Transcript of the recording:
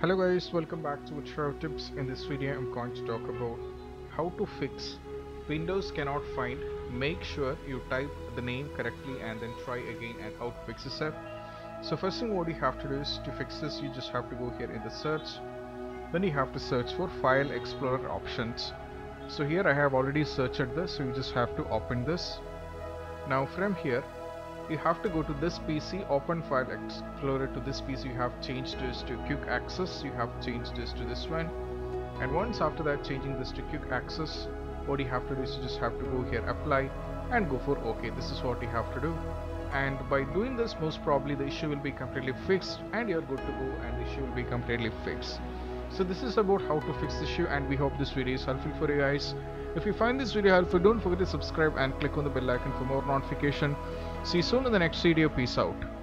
Hello guys, welcome back to GetDroidTips. In this video I'm going to talk about how to fix Windows cannot find. Make sure you type the name correctly and then try again and how to fix this up. So first thing what you have to do is to fix this you just have to go here in the search. Then you have to search for File Explorer options. So here I have already searched this so you just have to open this. Now from here you have to go to this PC open file explorer to this PC you have changed this to quick access. You have changed this to this one. And once after that changing this to quick access what you have to do is you just have to go here apply and go for ok. This is what you have to do. And by doing this most probably the issue will be completely fixed and you're good to go and the issue will be completely fixed so this is about how to fix issue and we hope this video is helpful for you guys. If you find this video helpful don't forget to subscribe and click on the bell icon for more notification. See you soon in the next video. Peace out